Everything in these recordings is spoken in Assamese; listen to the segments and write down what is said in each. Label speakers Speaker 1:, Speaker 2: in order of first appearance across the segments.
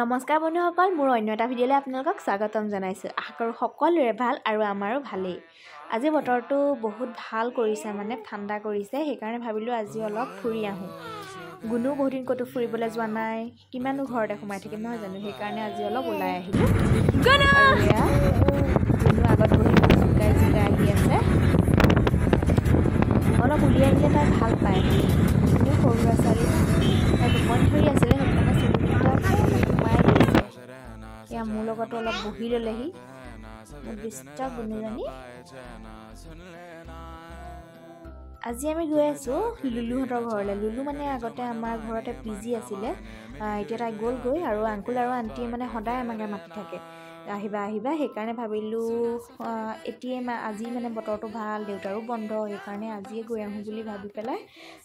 Speaker 1: নমস্কাৰ বন্ধুসকল মোৰ অন্য এটা ভিডিঅ'লৈ আপোনালোকক স্বাগতম জনাইছোঁ। আশা কৰোঁ সকলোৰে ভাল আৰু আমাৰো ভালেই। আজি বতৰটো বহুত ভাল কৰিছে মানে ঠাণ্ডা কৰিছে সেইকাৰণে ভাবিলোঁ আজি অলপ ফুৰি আহোঁ। গুণো বহুত দিন ক'তো ফুৰিবলৈ যোৱা নাই কিমানো ঘৰতে সোমাই থাকিম নহয় জানো সেইকাৰণে আজি অলপ ওলাই আহিলোঁ আৰু এয়া গুণো আগত বহি জোকাই জোকাই আহি আছে অলপ উলিয়াই দিলে তাই ভাল পায় কিন্তু সৰু ল'ৰা ছোৱালী তাই টোপনি ধৰি আছিলে সেইকাৰণে চকুকেইটা সোমাই গৈছে এয়া মোৰ লগতো অলপ বহি ল'লেহি। আজি আমি গৈ আছোঁ লুলুহঁতৰ ঘৰলৈ। লুলু মানে আগতে আমাৰ ঘৰতে পি জি আছিলে এতিয়া তাই গ'লগৈ আৰু আংকুল আৰু আণ্টিয়ে মানে সদায় আমাকে মাতি থাকে। আহিবা আহিবা। সেইকাৰণে ভাবিলোঁ এতিয়াই আজি মানে বতৰটো ভাল দেউতাৰো বন্ধ সেইকাৰণে আজিয়ে গৈ আহোঁ বুলি ভাবি পেলাই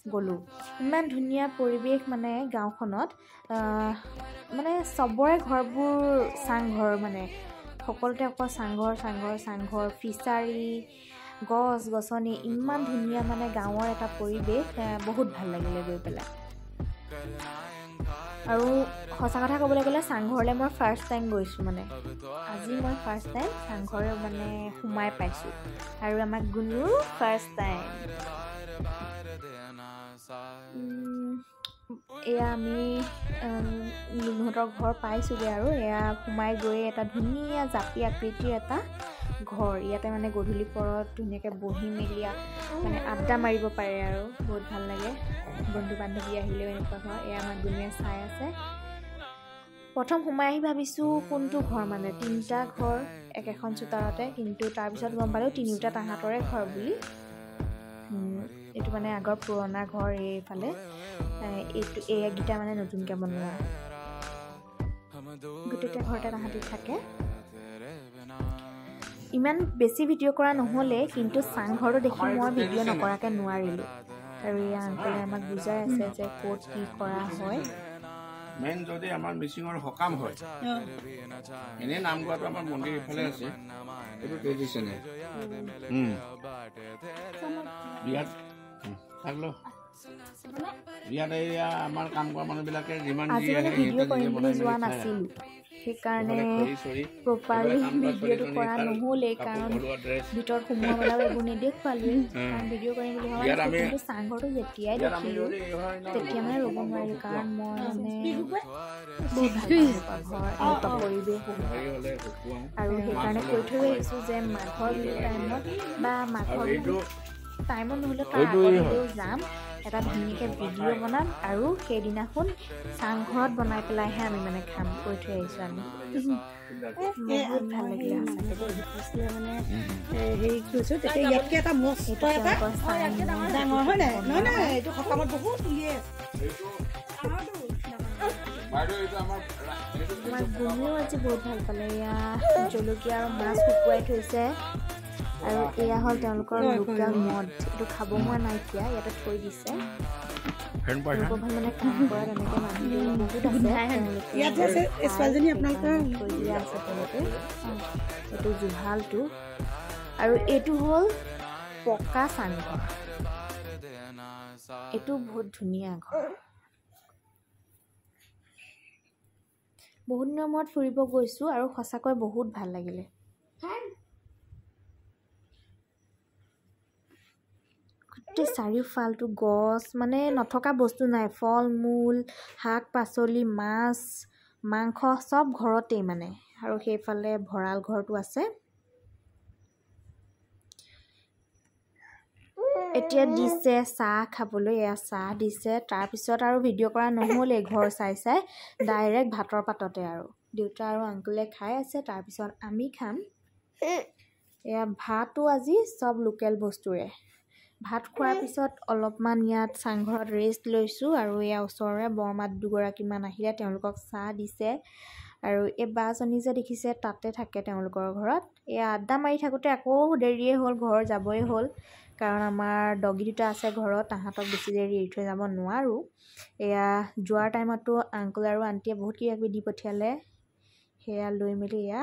Speaker 1: গ'লোঁ। ইমান ধুনীয়া পৰিৱেশ মানে গাঁওখনত। মানে চবৰে ঘৰবোৰ চাংঘৰ মানে। সকলোতে অকল চাংঘৰ চাংঘৰ চাংঘৰ ফিচাৰী গছ গছনি ইমান ধুনীয়া মানে গাঁৱৰ এটা পৰিৱেশ বহুত ভাল লাগিলে গৈ পেলাই। আৰু সঁচা কথা ক'বলৈ গ'লে চাংঘৰলৈ মই ফাৰ্ষ্ট টাইম গৈছোঁ মানে। আজি মই ফাৰ্ষ্ট টাইম চাংঘৰ মানে সোমাই পাইছোঁ। আৰু আমাক গুণো ফাৰ্ষ্ট টাইম এয়া আমি লুনুহঁতৰ ঘৰ পাইছোঁগৈ আৰু। এয়া সোমাই গৈ এটা ধুনীয়া জাপি আকৃতিৰ এটা ঘৰ। ইয়াতে মানে গধূলি পৰত ধুনীয়াকৈ বহি মেলি মানে আড্ডা মাৰিব পাৰে আৰু। বহুত ভাল লাগে। বন্ধু বান্ধৱী আহিলেও এনেকুৱা ঘৰ এয়া আমাৰ গুণুৱে চাই আছে। প্ৰথম সোমাই আহি ভাবিছোঁ কোনটো ঘৰ মানে? তিনিটা ঘৰ একেখন চোতালতে। কিন্তু তাৰপিছত গম পালোঁ তিনিওটা তাহাঁতৰে ঘৰ বুলি। এইটো মানে আগৰ পুৰণা ঘৰ এইফালে। এইটো এইকেইটা মানে নতুনকৈ বনোৱা। গোটেইটা ঘৰতে তাহাঁতি থাকে। ইমান বেছি ভিডিঅ' কৰা নহ'লে কিন্তু চাংঘৰটো দেখি মই ভিডিঅ' নকৰাকৈ নোৱাৰিলোঁ। আৰু এই আংকলে আমাক বুজাই আছে যে ক'ত কি কৰা হয়।
Speaker 2: মেইন যদি আমাৰ মিচিঙৰ সকাম হয় এনেই নাম গোৱাটো আমাৰ মন্দিৰ ইফালে আছে। এইটো ট্ৰেডিশ্যনেল বিয়াত উম, থাক ল। বিয়াত এয়া আমাৰ কাম কৰা মানুহবিলাকে যিমান
Speaker 1: আজি
Speaker 2: যি
Speaker 1: মানে
Speaker 2: আহে
Speaker 1: ভিডিঅ'
Speaker 2: সিহঁতে
Speaker 1: কৰিম বুলি যোৱা
Speaker 2: খায়।
Speaker 1: নাছিল। সেইকাৰণে প্ৰপাৰলি ভিডিঅ'টো কৰা নহ'লেই কাৰণ। ভিতৰত সোমোৱা মেলাও এইবোৰ নেদেখুৱালোৱেই কাৰণ ভিডিঅ' কৰিম বুলি
Speaker 2: আমি-
Speaker 1: কিন্তু চাংঘৰটো যেতিয়াই দেখিলোঁ তেতিয়া মানে ৰ'ব নোৱাৰিলোঁ কাৰণ মই মানে বহুত ভাল ঘৰ এনেকুৱা পৰিৱেশ। আৰু সেইকাৰণে কৈ থৈ আহিছোঁ যে মাঘৰ বিহু টাইমত বা মাঘৰ বিহু টাইমত তাৰ আগত হ'লেও যাম। এটা ধুনীয়াকৈ ভিডিঅ' বনাম আৰু সেইদিনাখন চাংঘৰত বনাই পেলাইহে আমি মানে খাম কৈ থৈ আহিছোঁ আমি। বহুত ভাল লাগিলে সঁচাকৈ
Speaker 3: মানে হেৰি কৰিছোঁ তেতিয়া ইয়াতকৈ এটা মস্ত
Speaker 1: এইটো
Speaker 3: এটা
Speaker 1: তেওঁলোকৰ চাং
Speaker 3: ডাঙৰ হয় নাই? নহয় নাই? এইটো সকামত বহুত উলিয়াই
Speaker 2: বাইদেউ এইটো আমাৰ এইটো
Speaker 1: আমাৰ গুণেও আজি বহুত ভাল পালে। এয়া জলকীয়া আৰু মাছ শুকুৱাই থৈছে। আৰু এয়া হ'ল তেওঁলোকৰ লোকেল মদ। এইটো খাব হোৱা নাইকিয়া ইয়াতে থৈ দিছে। এইটো জুহালটো। আৰু এইটো হ'ল পকা চাংঘৰ। এইটো বহুত ধুনীয়া ঘৰ। বহুত দিনৰ মূৰত ফুৰিব গৈছোঁ আৰু সঁচাকৈ বহুত ভাল লাগিলে। চাৰিওফালটো গছ মানে নথকা বস্তু নাই। ফল মূল শাক পাচলি মাছ মাংস চব ঘৰতেই মানে। আৰু সেইফালে ভঁৰাল ঘৰটো আছে। এতিয়া দিছে চাহ খাবলৈ এয়া চাহ দিছে। তাৰপিছত আৰু ভিডিঅ' কৰা নহ'লেই ঘৰ চাই চাই ডাইৰেক্ট ভাতৰ পাততে আৰু। দেউতা আৰু আংকুলে খাই আছে তাৰপিছত আমি খাম। এয়া ভাতো আজি চব লোকেল বস্তুৰে। ভাত খোৱাৰ পিছত অলপমান ইয়াত চাংঘৰত ৰেষ্ট লৈছোঁ আৰু এয়া ওচৰৰে বৰমাত দুগৰাকীমান আহিলে তেওঁলোকক চাহ দিছে। আৰু এই বাজনী যে দেখিছে তাতে থাকে তেওঁলোকৰ ঘৰত। এয়া আড্ডা মাৰি থাকোঁতে আকৌ দেৰিয়ে হ'ল ঘৰ যাবই হ'ল। কাৰণ আমাৰ ডগী দুটা আছে ঘৰত তাহাঁতক বেছি দেৰি এৰি থৈ যাব নোৱাৰোঁ। এয়া যোৱাৰ টাইমতো আংকুল আৰু আণ্টিয়ে বহুত কিবা কিবি দি পঠিয়ালে। সেয়া লৈ মেলি এয়া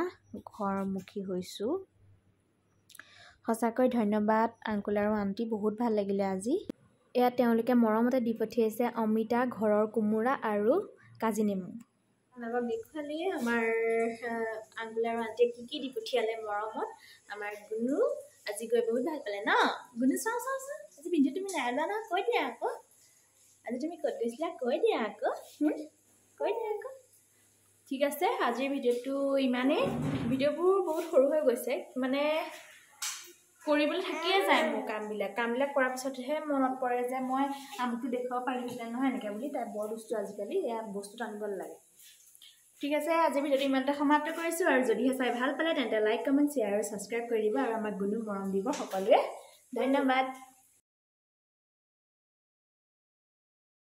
Speaker 1: ঘৰমুখী হৈছোঁ। সঁচাকৈ ধন্যবাদ আংকুল আৰু আণ্টি বহুত ভাল লাগিলে আজি। এয়া তেওঁলোকে মৰমতে দি পঠিয়াইছে অমিতা ঘৰৰ কোমোৰা আৰু কাজি নেমু। আপোনালোকক দেখুৱালেই আমাৰ আংগুল আৰু আণ্টিয়ে কি কি দি পঠিয়ালে মৰমত। আমাৰ গুণু আজি গৈ বহুত ভাল পালে ন? গুণু চাওঁ চাওঁ চাওঁ আজি পিন্ধি তুমি নাই লোৱা নহয় কৈ দিয়া আকৌ। আজি তুমি ক'ত গৈছিলা কৈ দিয়া আকৌ? কৈ দিয়া আকৌ। ঠিক আছে আজিৰ ভিডিঅ'টো ইমানেই। ভিডিঅ'বোৰ বহুত সৰু হৈ গৈছে মানে কৰিবলৈ থাকিয়ে যায় মোৰ কামবিলাক। কামবিলাক কৰাৰ পিছতহে মনত পৰে যে মই আমুকটো দেখুৱাব পাৰিলোহেঁতেন নহয় এনেকৈ বুলি। তাই বৰ দুষ্ট আজিকালি এয়া বস্তুটো আনিব লাগে ঠিক আছে আজিৰ ভিডিঅ'টো ইমানতে সমাপ্ত কৰিছোঁ আৰু যদিহে চাই ভাল পালে তেন্তে লাইক কমেণ্ট শ্বেয়াৰ আৰু ছাবস্ক্ৰাইব কৰি দিব আৰু আমাক গুণো মৰম দিব সকলোৱে। ধন্যবাদ।